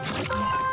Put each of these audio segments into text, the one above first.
Let's go.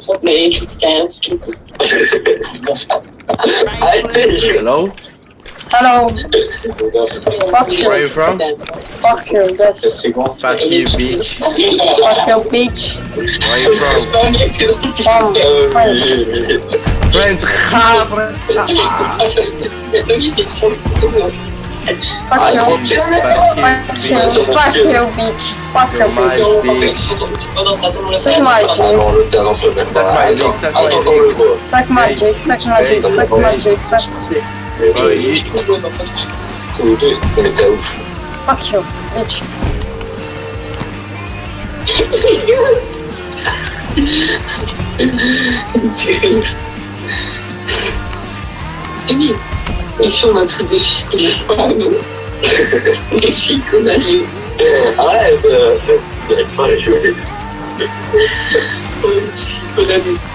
Somente dance. Hello? Hello. Fuck Where are you. you from? Fuck you. That's Fuck you, bitch. fuck you, bitch. Where are you from? From France. Friends, ha, friends. Fuck you. Fuck you, Fuck you. bitch. Fuck you, bitch. Fuck you, bitch. bitch. Suck my dick. Suck my dick, suck my dick. Suck my dick. Suck Fuck you, bitch. mission d'introduction de Mexico Mario. Arrête! Direct sur les